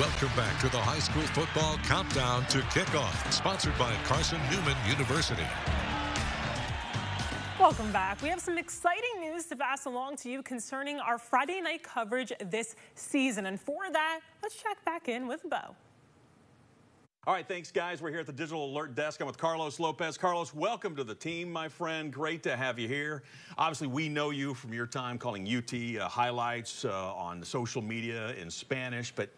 Welcome back to the high school football countdown to kickoff, sponsored by Carson Newman University. Welcome back. We have some exciting news to pass along to you concerning our Friday night coverage this season. And for that, let's check back in with Bo. All right, thanks, guys. We're here at the Digital Alert Desk. I'm with Carlos Lopez. Carlos, welcome to the team, my friend. Great to have you here. Obviously, we know you from your time calling UT uh, highlights uh, on social media in Spanish, but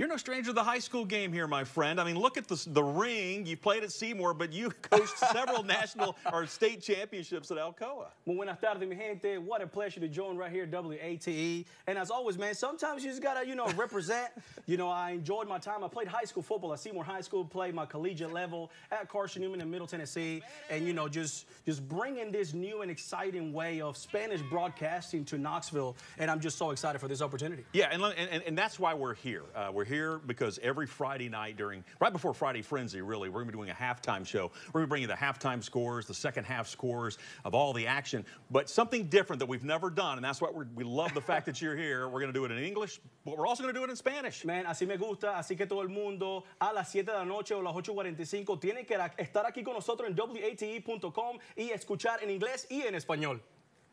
you're no stranger to the high school game here, my friend. I mean, look at the, the ring. You played at Seymour, but you coached several national or state championships at Alcoa. Well, buenas tardes, mi gente. What a pleasure to join right here, WATE. And as always, man, sometimes you just gotta, you know, represent. you know, I enjoyed my time. I played high school football at Seymour High School, played my collegiate level at Carson Newman in Middle Tennessee, and you know, just just bringing this new and exciting way of Spanish broadcasting to Knoxville. And I'm just so excited for this opportunity. Yeah, and and, and that's why we're here. Uh, we're here because every Friday night during, right before Friday Frenzy, really, we're going to be doing a halftime show. We're going to bring you the halftime scores, the second half scores of all the action, but something different that we've never done, and that's why we love the fact that you're here. We're going to do it in English, but we're also going to do it in Spanish. Man, así me gusta, así que todo el mundo a las 7 de la noche o las 8.45 tiene que estar aquí con nosotros en WATE.com y escuchar en inglés y en español.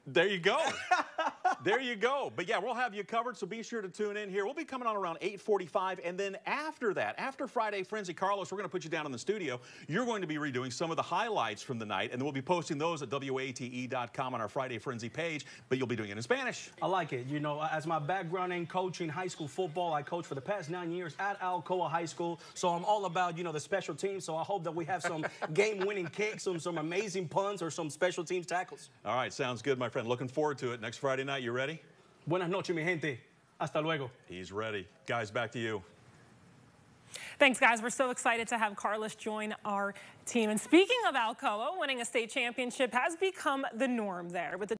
There you go. there you go. But yeah, we'll have you covered, so be sure to tune in here. We'll be coming on around 8.45, and then after that, after Friday Frenzy, Carlos, we're going to put you down in the studio. You're going to be redoing some of the highlights from the night, and then we'll be posting those at WATE.com on our Friday Frenzy page, but you'll be doing it in Spanish. I like it. You know, as my background in coaching high school football, I coached for the past nine years at Alcoa High School, so I'm all about, you know, the special teams, so I hope that we have some game-winning kicks, some, some amazing punts, or some special teams tackles. All right, sounds good, my friend friend. Looking forward to it. Next Friday night, you ready? Buenas noches, mi gente. Hasta luego. He's ready. Guys, back to you. Thanks, guys. We're so excited to have Carlos join our team. And speaking of Alcoa, winning a state championship has become the norm there with the